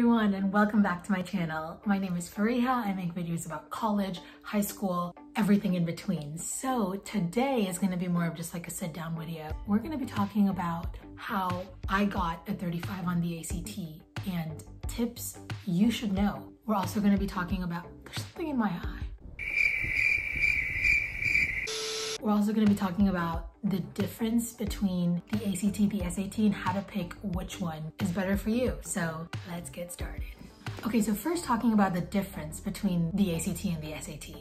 everyone and welcome back to my channel. My name is Fariha. I make videos about college, high school, everything in between. So today is gonna be more of just like a sit down video. We're gonna be talking about how I got a 35 on the ACT and tips you should know. We're also gonna be talking about, there's something in my eye. We're also going to be talking about the difference between the ACT, the SAT, and how to pick which one is better for you. So let's get started. Okay, so first talking about the difference between the ACT and the SAT.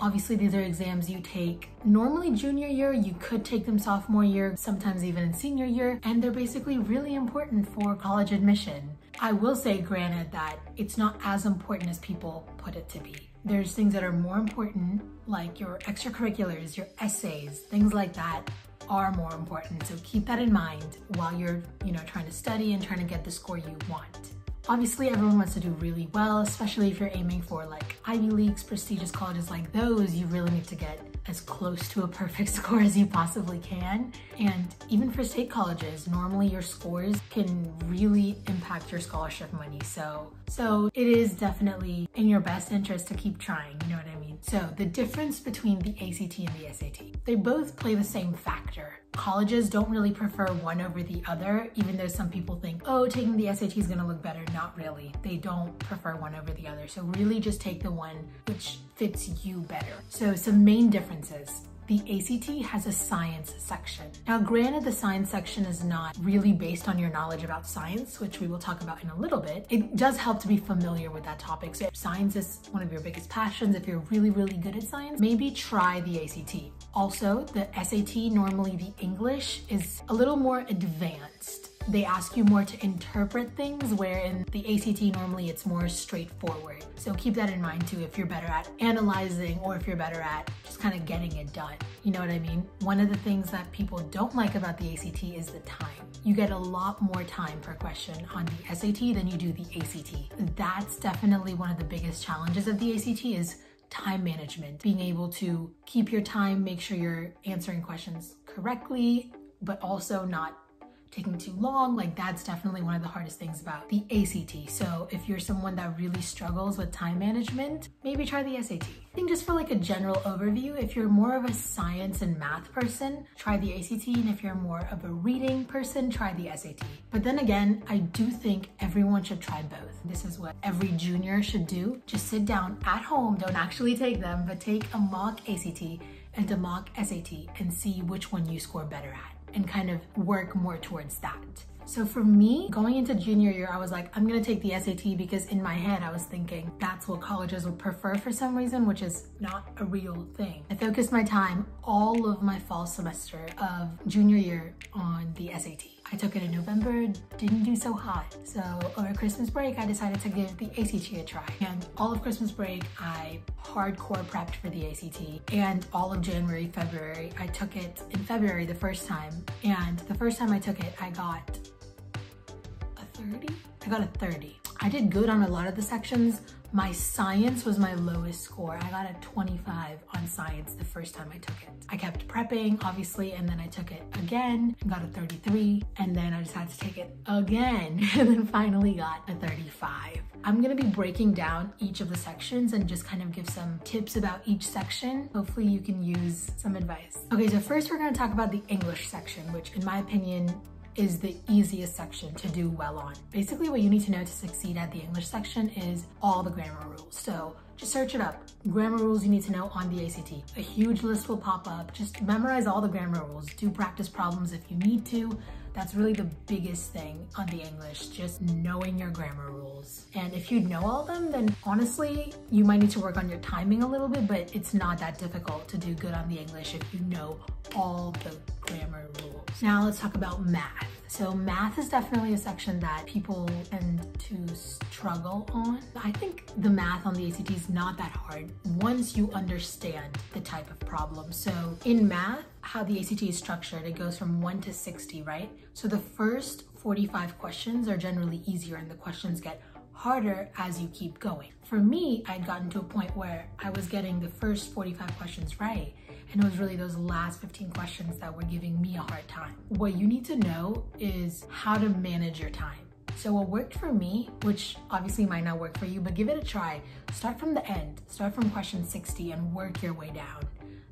Obviously, these are exams you take normally junior year, you could take them sophomore year, sometimes even in senior year, and they're basically really important for college admission. I will say, granted, that it's not as important as people put it to be. There's things that are more important, like your extracurriculars, your essays, things like that are more important. So keep that in mind while you're, you know, trying to study and trying to get the score you want. Obviously, everyone wants to do really well, especially if you're aiming for like Ivy Leagues, prestigious colleges like those, you really need to get as close to a perfect score as you possibly can. And even for state colleges, normally your scores can really impact your scholarship money. So, so it is definitely in your best interest to keep trying, you know what I mean? So the difference between the ACT and the SAT, they both play the same factor. Colleges don't really prefer one over the other, even though some people think, oh, taking the SAT is gonna look better. Not really. They don't prefer one over the other. So really just take the one which fits you better. So some main differences the ACT has a science section. Now, granted, the science section is not really based on your knowledge about science, which we will talk about in a little bit. It does help to be familiar with that topic. So if science is one of your biggest passions, if you're really, really good at science, maybe try the ACT. Also, the SAT, normally the English, is a little more advanced they ask you more to interpret things, where in the ACT normally it's more straightforward. So keep that in mind too if you're better at analyzing or if you're better at just kind of getting it done. You know what I mean? One of the things that people don't like about the ACT is the time. You get a lot more time per question on the SAT than you do the ACT. That's definitely one of the biggest challenges of the ACT is time management, being able to keep your time, make sure you're answering questions correctly, but also not taking too long. Like that's definitely one of the hardest things about the ACT. So if you're someone that really struggles with time management, maybe try the SAT. I think just for like a general overview, if you're more of a science and math person, try the ACT. And if you're more of a reading person, try the SAT. But then again, I do think everyone should try both. This is what every junior should do. Just sit down at home, don't actually take them, but take a mock ACT and a mock SAT and see which one you score better at and kind of work more towards that. So for me, going into junior year, I was like, I'm gonna take the SAT because in my head, I was thinking that's what colleges would prefer for some reason, which is not a real thing. I focused my time all of my fall semester of junior year on the SAT. I took it in November, didn't do so hot. So over Christmas break, I decided to give the ACT a try. And all of Christmas break, I hardcore prepped for the ACT. And all of January, February, I took it in February the first time. And the first time I took it, I got a 30? I got a 30. I did good on a lot of the sections, my science was my lowest score. I got a 25 on science the first time I took it. I kept prepping, obviously, and then I took it again and got a 33, and then I decided to take it again, and then finally got a 35. I'm gonna be breaking down each of the sections and just kind of give some tips about each section. Hopefully you can use some advice. Okay, so first we're gonna talk about the English section, which in my opinion is the easiest section to do well on. Basically what you need to know to succeed at the English section is all the grammar rules. So just search it up. Grammar rules you need to know on the ACT. A huge list will pop up. Just memorize all the grammar rules. Do practice problems if you need to. That's really the biggest thing on the English, just knowing your grammar rules. And if you know all them, then honestly, you might need to work on your timing a little bit, but it's not that difficult to do good on the English if you know all the grammar rules. Now let's talk about math. So math is definitely a section that people tend to struggle on. I think the math on the ACT is not that hard once you understand the type of problem. So in math, how the ACT is structured, it goes from 1 to 60, right? So the first 45 questions are generally easier and the questions get harder as you keep going. For me, I'd gotten to a point where I was getting the first 45 questions right and it was really those last 15 questions that were giving me a hard time. What you need to know is how to manage your time. So what worked for me, which obviously might not work for you, but give it a try. Start from the end, start from question 60 and work your way down.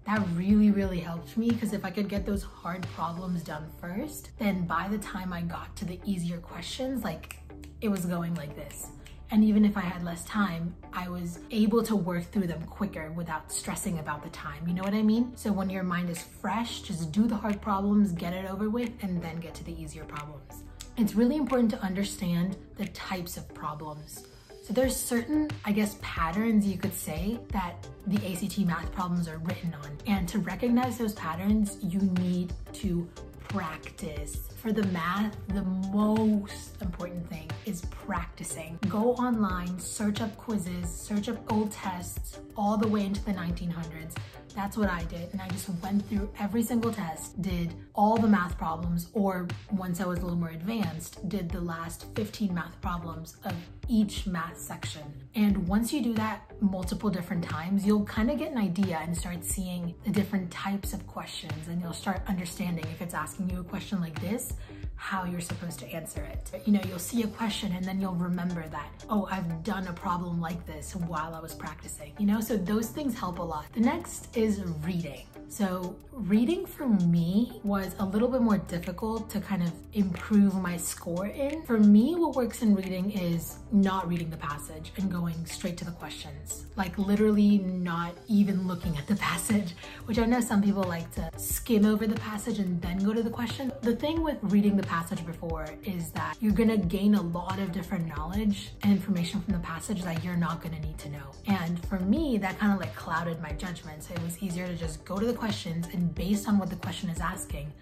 That really, really helped me because if I could get those hard problems done first, then by the time I got to the easier questions, like it was going like this. And even if I had less time, I was able to work through them quicker without stressing about the time. You know what I mean? So when your mind is fresh, just do the hard problems, get it over with, and then get to the easier problems. It's really important to understand the types of problems. So there's certain, I guess, patterns you could say that the ACT math problems are written on. And to recognize those patterns, you need to practice. For the math, the most important thing is practicing. Go online, search up quizzes, search up old tests all the way into the 1900s. That's what I did. And I just went through every single test, did all the math problems, or once I was a little more advanced, did the last 15 math problems of each math section. And once you do that multiple different times, you'll kind of get an idea and start seeing the different types of questions and you'll start understanding if it's asking you a question like this, how you're supposed to answer it. You know, you'll see a question and then you'll remember that, oh, I've done a problem like this while I was practicing, you know? So those things help a lot. The next is reading. So reading for me was a little bit more difficult to kind of improve my score in. For me, what works in reading is not reading the passage and going straight to the questions. Like literally not even looking at the passage, which I know some people like to skim over the passage and then go to the question. The thing with reading the passage before is that you're gonna gain a lot of different knowledge and information from the passage that you're not gonna need to know. And for me, that kind of like clouded my judgment. So it was easier to just go to the questions and based on what the question is asking,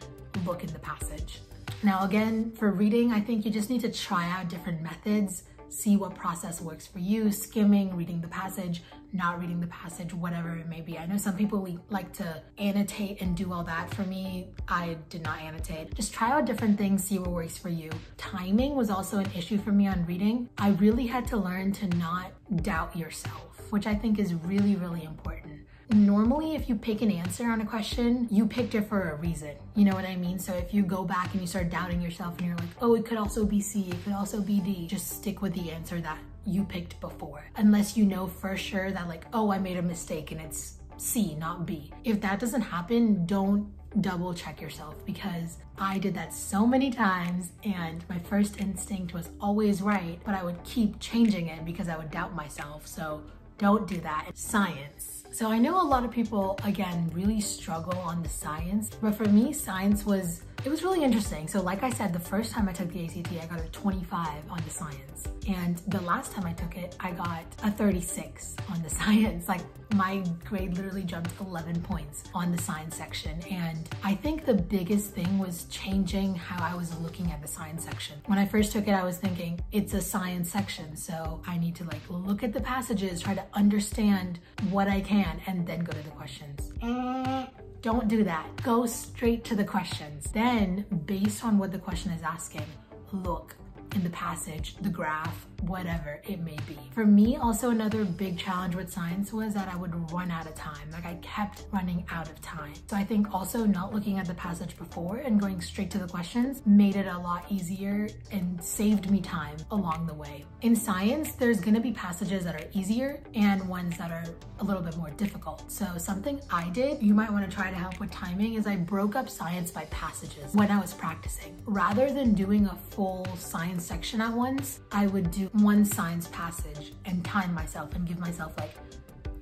look in the passage. Now again, for reading, I think you just need to try out different methods, see what process works for you, skimming, reading the passage, not reading the passage, whatever it may be. I know some people like to annotate and do all that. For me, I did not annotate. Just try out different things, see what works for you. Timing was also an issue for me on reading. I really had to learn to not doubt yourself, which I think is really, really important. Normally, if you pick an answer on a question, you picked it for a reason. You know what I mean? So if you go back and you start doubting yourself and you're like, oh, it could also be C, it could also be D, just stick with the answer that you picked before. Unless you know for sure that like, oh, I made a mistake and it's C, not B. If that doesn't happen, don't double check yourself because I did that so many times and my first instinct was always right, but I would keep changing it because I would doubt myself. So don't do that. It's science. So I know a lot of people, again, really struggle on the science, but for me, science was, it was really interesting. So like I said, the first time I took the ACT, I got a 25 on the science. And the last time I took it, I got a 36 on the science. Like my grade literally jumped 11 points on the science section. And I think the biggest thing was changing how I was looking at the science section. When I first took it, I was thinking it's a science section. So I need to like look at the passages, try to understand what I can, and then go to the questions. Mm. Don't do that. Go straight to the questions. Then, based on what the question is asking, look in the passage, the graph, whatever it may be. For me, also another big challenge with science was that I would run out of time. Like I kept running out of time. So I think also not looking at the passage before and going straight to the questions made it a lot easier and saved me time along the way. In science, there's gonna be passages that are easier and ones that are a little bit more difficult. So something I did, you might wanna try to help with timing, is I broke up science by passages when I was practicing. Rather than doing a full science section at once, I would do one science passage and time myself and give myself like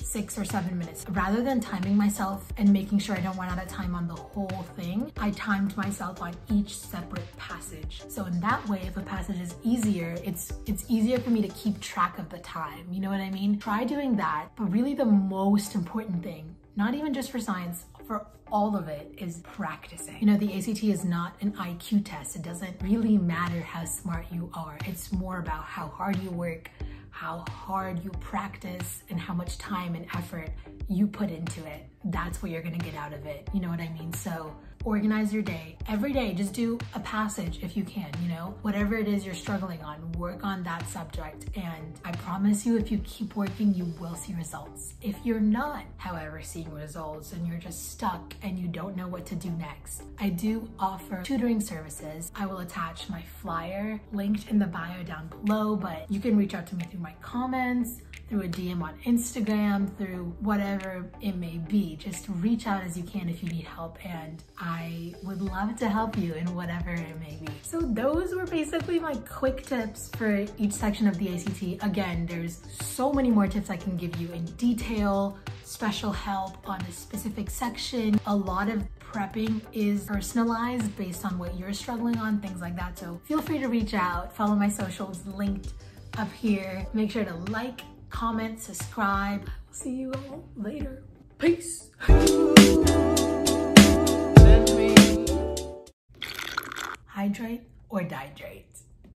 six or seven minutes. Rather than timing myself and making sure I don't run out of time on the whole thing, I timed myself on each separate passage. So in that way, if a passage is easier, it's it's easier for me to keep track of the time. You know what I mean? Try doing that. But really the most important thing, not even just for science, for all of it is practicing. You know, the ACT is not an IQ test. It doesn't really matter how smart you are. It's more about how hard you work, how hard you practice, and how much time and effort you put into it. That's what you're gonna get out of it. You know what I mean? So organize your day. Every day, just do a passage if you can, you know, whatever it is you're struggling on, work on that subject. And I promise you, if you keep working, you will see results. If you're not, however, seeing results and you're just stuck and you don't know what to do next, I do offer tutoring services. I will attach my flyer linked in the bio down below, but you can reach out to me through my comments through a DM on Instagram, through whatever it may be. Just reach out as you can if you need help and I would love to help you in whatever it may be. So those were basically my quick tips for each section of the ACT. Again, there's so many more tips I can give you in detail, special help on a specific section. A lot of prepping is personalized based on what you're struggling on, things like that. So feel free to reach out, follow my socials linked up here. Make sure to like, comment, subscribe. I'll see you all later. Peace. Hydrate or dihydrate.